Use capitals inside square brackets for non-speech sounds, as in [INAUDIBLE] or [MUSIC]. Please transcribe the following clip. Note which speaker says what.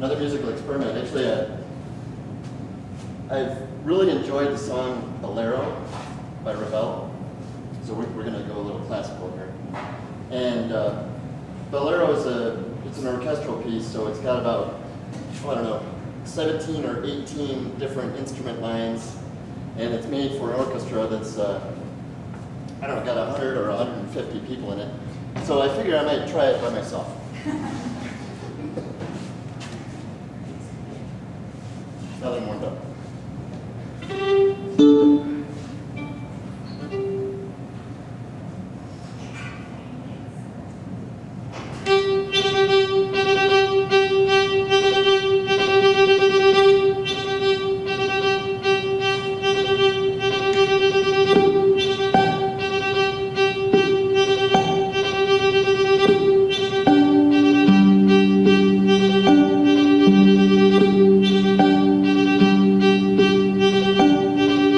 Speaker 1: another musical experiment. Actually, uh, I've really enjoyed the song Bolero by Ravel. So we're, we're going to go a little classical here. And uh, Bolero is a, it's an orchestral piece, so it's got about, oh, I don't know, 17 or 18 different instrument lines. And it's made for an orchestra that's, uh, I don't know, got 100 or 150 people in it. So I figured I might try it by myself. [LAUGHS] Another one though.